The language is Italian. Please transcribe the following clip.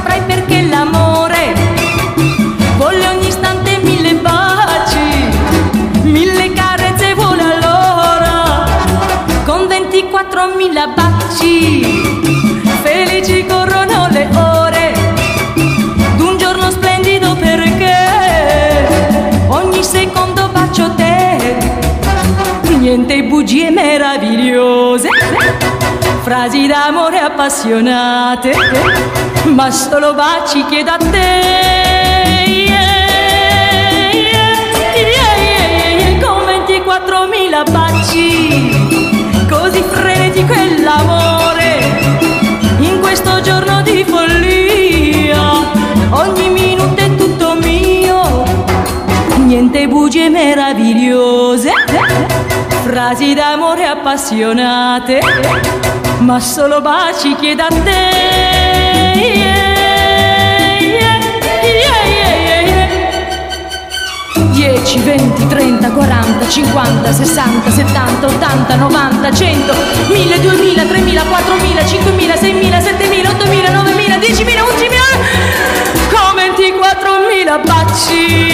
saprai perché l'amore vuole ogni istante mille baci, mille carezze vuole allora, con 24.000 baci, felici corrono le ore d'un giorno splendido perché ogni secondo bacio te, niente bugie meravigliose frasi d'amore appassionate, ma solo baci chiedo a te. Yeah, Con 24.000 baci, così frenetico è l'amore, in questo giorno di follia, ogni minuto è tutto mio, niente bugie meravigliose frasi d'amore appassionate, ma solo baci chiedo a te. Yeah, yeah, yeah, yeah, 10, 20, 30, 40, 50, 60, 70, 80, 90, 100, 1000, 2000, 3000, 4000, 5000, 6000, 7000, 8000, 9000, 10.000, 11.000, con 24.000 baci.